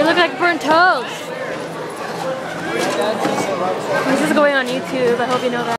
You look like burnt toast. This is going on YouTube. I hope you know that.